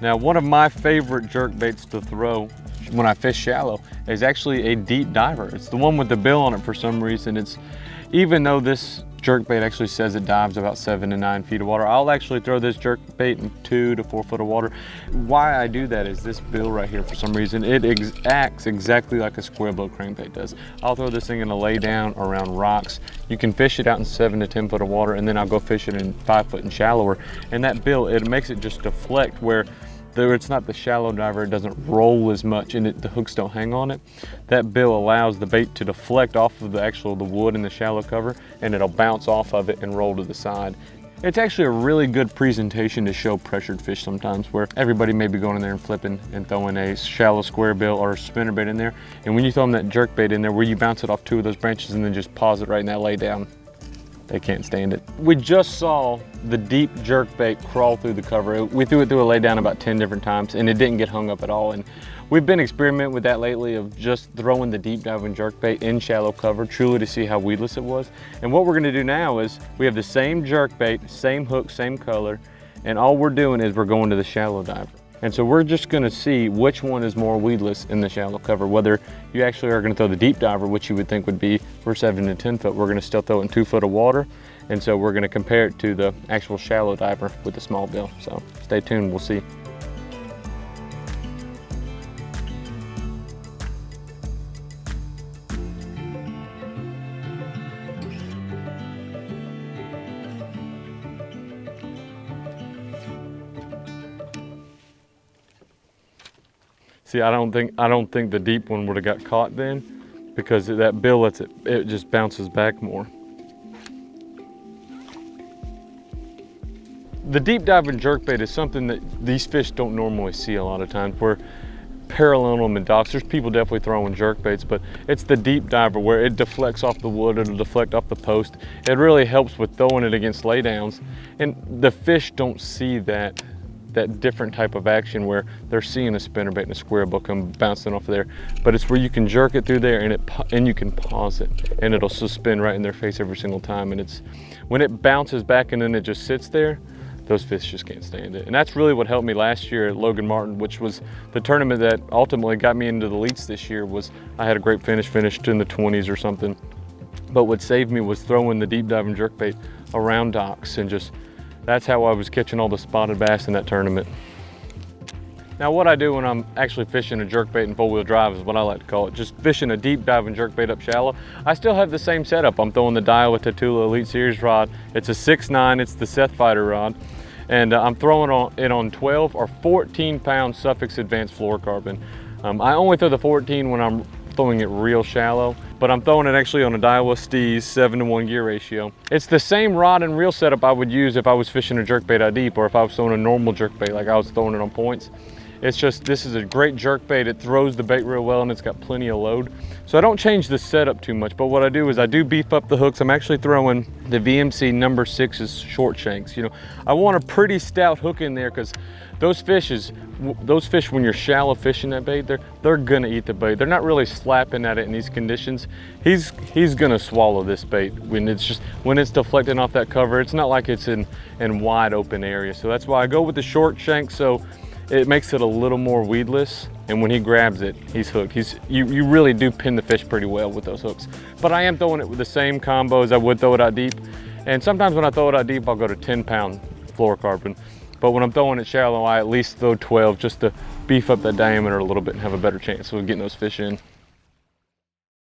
Now, one of my favorite jerk baits to throw when I fish shallow is actually a deep diver. It's the one with the bill on it for some reason. It's even though this jerk bait actually says it dives about seven to nine feet of water. I'll actually throw this jerk bait in two to four foot of water. Why I do that is this bill right here, for some reason, it ex acts exactly like a square bill crankbait does. I'll throw this thing in a lay down around rocks. You can fish it out in seven to 10 foot of water and then I'll go fish it in five foot and shallower. And that bill, it makes it just deflect where it's not the shallow diver, it doesn't roll as much and it, the hooks don't hang on it. That bill allows the bait to deflect off of the actual the wood in the shallow cover and it'll bounce off of it and roll to the side. It's actually a really good presentation to show pressured fish sometimes where everybody may be going in there and flipping and throwing a shallow square bill or a spinner bait in there. And when you throw them that jerk bait in there where you bounce it off two of those branches and then just pause it right in that lay down, they can't stand it. We just saw the deep jerk bait crawl through the cover. We threw it through a lay down about 10 different times and it didn't get hung up at all. And we've been experimenting with that lately of just throwing the deep diving jerk bait in shallow cover truly to see how weedless it was. And what we're gonna do now is we have the same jerk bait, same hook, same color, and all we're doing is we're going to the shallow diver. And so we're just gonna see which one is more weedless in the shallow cover, whether you actually are gonna throw the deep diver, which you would think would be for seven to 10 foot, we're gonna still throw it in two foot of water. And so we're gonna compare it to the actual shallow diver with the small bill. So stay tuned, we'll see. See, I don't think I don't think the deep one would have got caught then because that bill lets it, it just bounces back more. The deep diving jerkbait is something that these fish don't normally see a lot of times where parallel them in docks. There's people definitely throwing jerkbaits, but it's the deep diver where it deflects off the wood, it'll deflect off the post. It really helps with throwing it against laydowns. And the fish don't see that that different type of action where they're seeing a spinnerbait and a square bill come bouncing off of there. But it's where you can jerk it through there and it and you can pause it and it'll suspend right in their face every single time. And it's when it bounces back and then it just sits there, those fish just can't stand it. And that's really what helped me last year at Logan Martin, which was the tournament that ultimately got me into the elites this year was I had a great finish, finished in the 20s or something. But what saved me was throwing the deep diving jerkbait around docks and just that's how I was catching all the spotted bass in that tournament. Now what I do when I'm actually fishing a jerkbait in four-wheel drive is what I like to call it, just fishing a deep dive diving jerkbait up shallow. I still have the same setup. I'm throwing the Daiwa Tatula Elite Series rod. It's a 6'9", it's the Seth Feider rod. And uh, I'm throwing on, it on 12 or 14 pound Sufix Advanced Fluorocarbon. Um, I only throw the 14 when I'm throwing it real shallow, but I'm throwing it actually on a Daiwa Steez 7 to 1 gear ratio. It's the same rod and reel setup I would use if I was fishing a jerkbait out deep or if I was throwing a normal jerkbait like I was throwing it on points. It's just, this is a great jerk bait. It throws the bait real well and it's got plenty of load. So I don't change the setup too much, but what I do is I do beef up the hooks. I'm actually throwing the VMC number six's short shanks. You know, I want a pretty stout hook in there because those fishes, those fish when you're shallow fishing that bait, they're, they're gonna eat the bait. They're not really slapping at it in these conditions. He's, he's gonna swallow this bait when it's just, when it's deflecting off that cover. It's not like it's in, in wide open area. So that's why I go with the short shank. So it makes it a little more weedless. And when he grabs it, he's hooked. He's, you, you really do pin the fish pretty well with those hooks. But I am throwing it with the same combo as I would throw it out deep. And sometimes when I throw it out deep, I'll go to 10 pound fluorocarbon. But when I'm throwing it shallow, I at least throw 12 just to beef up that diameter a little bit and have a better chance of getting those fish in.